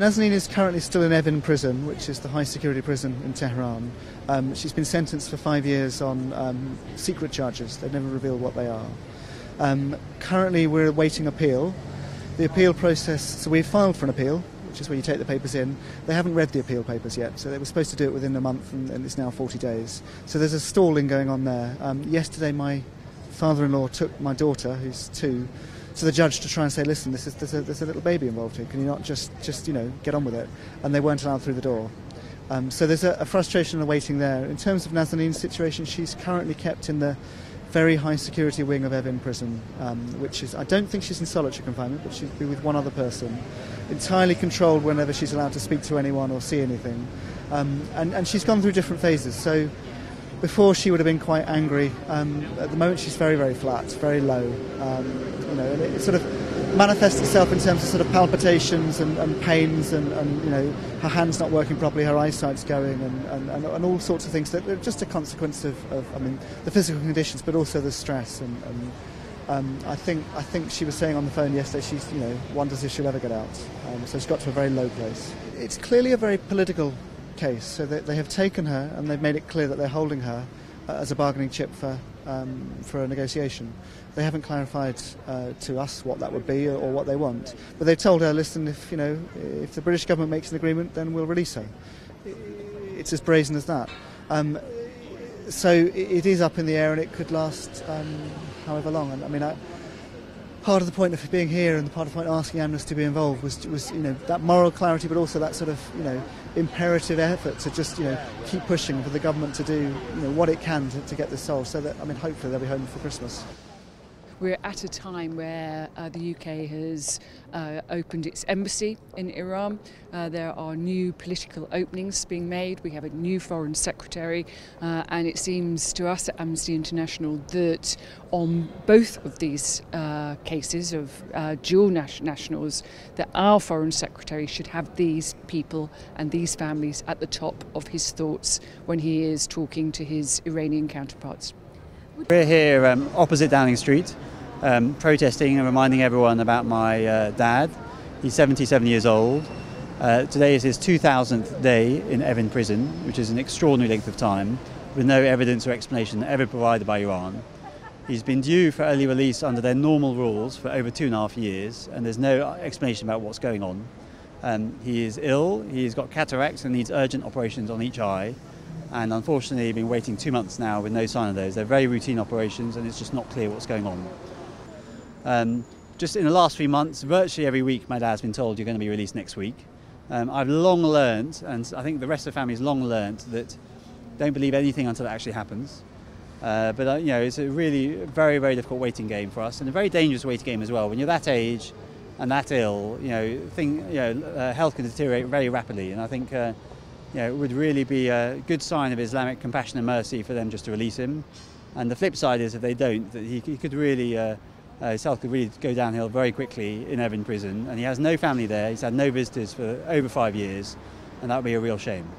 Nazanin is currently still in Evin prison, which is the high security prison in Tehran. Um, she's been sentenced for five years on um, secret charges. They've never revealed what they are. Um, currently, we're awaiting appeal. The appeal process, so we've filed for an appeal, which is where you take the papers in. They haven't read the appeal papers yet, so they were supposed to do it within a month, and, and it's now 40 days. So there's a stalling going on there. Um, yesterday, my father in law took my daughter, who's two, to the judge to try and say, listen, this is, there's, a, there's a little baby involved here. Can you not just, just you know, get on with it? And they weren't allowed through the door. Um, so there's a, a frustration waiting there. In terms of Nazanin's situation, she's currently kept in the very high security wing of Evin prison, um, which is, I don't think she's in solitary confinement, but she's with one other person, entirely controlled whenever she's allowed to speak to anyone or see anything. Um, and, and she's gone through different phases. So before she would have been quite angry. Um, at the moment, she's very, very flat, very low. Um, you know, and it sort of manifests itself in terms of sort of palpitations and, and pains, and, and, you know, her hands not working properly, her eyesight's going, and, and, and, all sorts of things that are just a consequence of, of, I mean, the physical conditions, but also the stress. And, and um, I think I think she was saying on the phone yesterday, she's you know wonders if she'll ever get out. Um, so she's got to a very low place. It's clearly a very political case. So they, they have taken her and they've made it clear that they're holding her uh, as a bargaining chip for, um, for a negotiation. They haven't clarified uh, to us what that would be or, or, what they want. But they've told her, listen, if, you know, if the British government makes an agreement, then we'll release her. It's as brazen as that. Um, so it is up in the air and it could last um, however long. And I mean, I, part of the point of being here and the part of the point of asking Amnesty to be involved was, was you know, that moral clarity, but also that sort of, you know, imperative effort to just, you know, keep pushing for the government to do, you know, what it can to, to get this solved. So that, I mean, hopefully they'll be home for Christmas. We're at a time where uh, the UK has uh, opened its embassy in Iran. Uh, there are new political openings being made. We have a new foreign secretary, uh, and it seems to us at Amnesty International that on both of these uh, cases of uh, dual nationals, that our foreign secretary should have these people and these families at the top of his thoughts when he is talking to his Iranian counterparts. We're here um, opposite Downing Street um, protesting and reminding everyone about my uh, dad. He's 77 years old. Uh, today is his 2000th day in Evin prison, which is an extraordinary length of time, with no evidence or explanation ever provided by Iran. He's been due for early release under their normal rules for over two and a half years, and there's no explanation about what's going on. Um, he is ill, he's got cataracts and needs urgent operations on each eye, and unfortunately, been waiting two months now with no sign of those. They're very routine operations, and it's just not clear what's going on. Um, just in the last few months, virtually every week, my dad's been told you're going to be released next week. Um, I've long learned, and I think the rest of the family has long learned, that don't believe anything until it actually happens. Uh, but uh, you know, it's a really very, very difficult waiting game for us, and a very dangerous waiting game as well. When you're that age and that ill, you know, thing, you know, uh, health can deteriorate very rapidly. And I think, uh, you know, it would really be a good sign of Islamic compassion and mercy for them just to release him. And the flip side is, if they don't, that he, he could really uh, health could really go downhill very quickly in Evin prison, and he has no family there. He's had no visitors for over five years, and that would be a real shame.